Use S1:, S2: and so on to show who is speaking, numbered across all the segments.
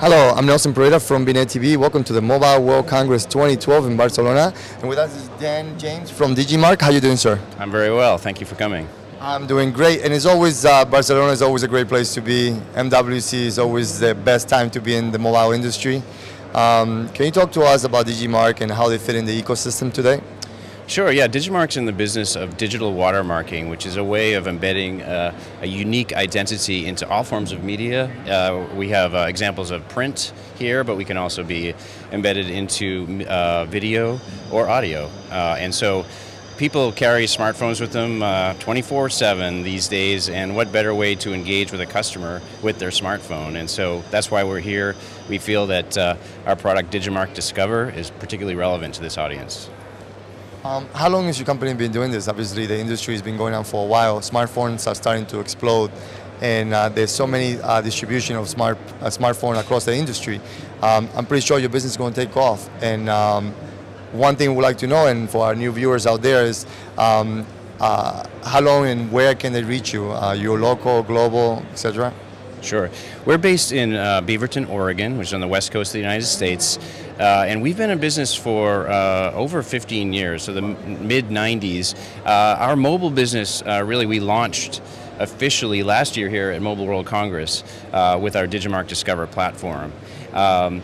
S1: Hello, I'm Nelson Pereyra from bnetTV. Welcome to the Mobile World Congress 2012 in Barcelona. And with us is Dan James from Digimarc. How you doing, sir?
S2: I'm very well. Thank you for coming.
S1: I'm doing great, and it's always uh, Barcelona is always a great place to be. MWC is always the best time to be in the mobile industry. Um, can you talk to us about Digimarc and how they fit in the ecosystem today?
S2: Sure, yeah. Digimarc's in the business of digital watermarking, which is a way of embedding uh, a unique identity into all forms of media. Uh, we have uh, examples of print here, but we can also be embedded into uh, video or audio. Uh, and so people carry smartphones with them 24-7 uh, these days, and what better way to engage with a customer with their smartphone? And so that's why we're here. We feel that our product Digimark Discover is particularly relevant to this audience.
S1: Um, how long has your company been doing this? Obviously, the industry has been going on for a while. Smartphones are starting to explode, and uh, there's so many uh, distribution of smart uh, smartphone across the industry. Um, I'm pretty sure your business is going to take off. And um, one thing we'd like to know, and for our new viewers out there, is um, uh, how long and where can they reach you? Uh, you're local, global, etc.
S2: Sure. We're based in uh, Beaverton, Oregon, which is on the west coast of the United States. Uh, and we've been in business for uh, over 15 years, so the mid 90s. Uh, our mobile business, uh, really, we launched officially last year here at Mobile World Congress uh, with our Digimarc Discover platform. Um,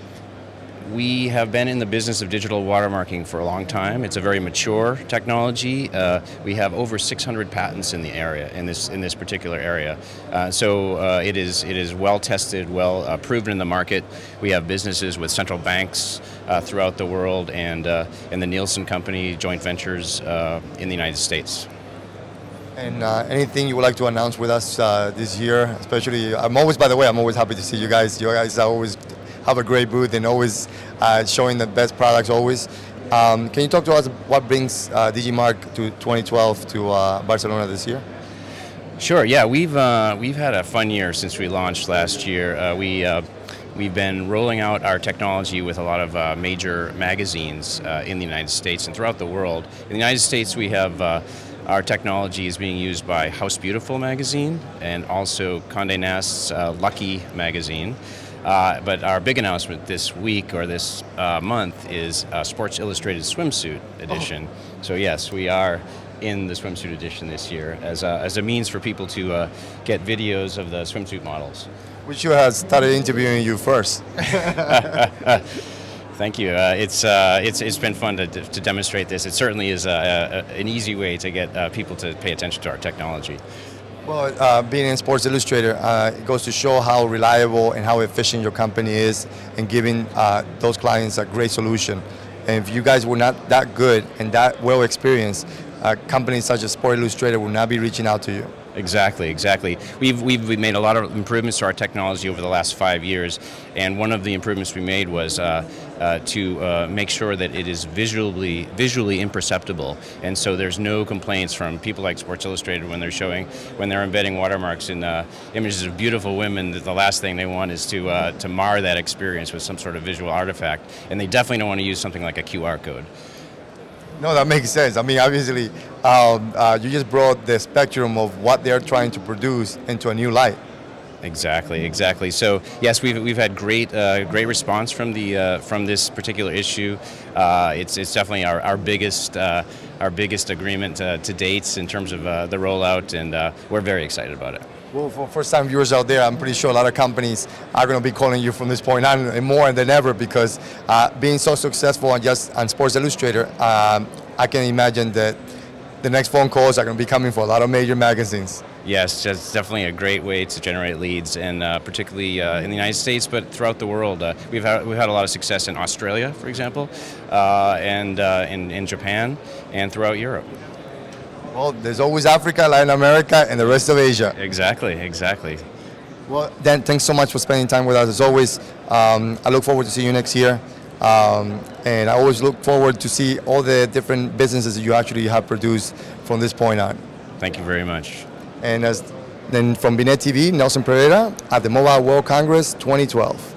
S2: we have been in the business of digital watermarking for a long time. It's a very mature technology. Uh, we have over 600 patents in the area, in this in this particular area. Uh, so uh, it is it is well tested, well uh, proven in the market. We have businesses with central banks uh, throughout the world, and uh, and the Nielsen Company joint ventures in the United States.
S1: And anything you would like to announce with us this year, especially, I'm always, by the way, I'm always happy to see you guys. You guys are always have a great booth and always uh, showing the best products always. Um, can you talk to us what brings uh, Digimarc to 2012 to uh, Barcelona this year?
S2: Sure. Yeah, we've uh, we've had a fun year since we launched last year. Uh, we uh, we've been rolling out our technology with a lot of uh, major magazines in the United States and throughout the world. In the United States, we have our technology is being used by House Beautiful magazine and also Condé Nast's Lucky magazine. Uh, but our big announcement this week or this uh, month is Sports Illustrated swimsuit edition. Oh. So yes, we are in the swimsuit edition this year as a, as a means for people to uh, get videos of the swimsuit models.
S1: Which you have started interviewing you first.
S2: Thank you. Uh, it's, uh, it's, it's been fun to, to demonstrate this. It certainly is a, a, an easy way to get uh, people to pay attention to our technology.
S1: Well, uh, being in Sports Illustrated, uh, it goes to show how reliable and how efficient your company is in giving uh, those clients a great solution. And if you guys were not that good and that well experienced, uh, companies such as Sport Illustrated will not be reaching out to you.
S2: Exactly, exactly. We've, we've, we've made a lot of improvements to our technology over the last five years, and one of the improvements we made was uh, uh, to uh, make sure that it is visually visually imperceptible, and so there's no complaints from people like Sports Illustrated when they're showing when they're embedding watermarks in uh, images of beautiful women. That the last thing they want is to uh, to mar that experience with some sort of visual artifact, and they definitely don't want to use something like a QR code.
S1: No, that makes sense. I mean, obviously, um, uh, you just brought the spectrum of what they're trying to produce into a new light.
S2: Exactly, exactly. So yes, we've, we've had great uh, great response from the uh, from this particular issue. Uh, it's, it's definitely our, our biggest uh, our biggest agreement uh, to date in terms of uh, the rollout, and we're very excited about it.
S1: Well, for first-time viewers out there, I'm pretty sure a lot of companies are going to be calling you from this point on and more than ever because being so successful on just on Sports Illustrated, um, I can imagine that the next phone calls are going to be coming for a lot of major magazines.
S2: Yes, it's definitely a great way to generate leads, and uh, particularly uh, in the United States, but throughout the world. Uh, we've had we've had a lot of success in Australia, for example, uh, and uh, in in Japan, and throughout Europe.
S1: Well, there's always Africa, Latin America, and the rest of Asia.
S2: Exactly, exactly.
S1: Well, Dan, thanks so much for spending time with us. As always, um, I look forward to seeing you next year. Um, and I always look forward to see all the different businesses that you actually have produced from this point on.
S2: Thank you very much.
S1: And as then from bnetTV, Nelson Pereyra at the Mobile World Congress 2012.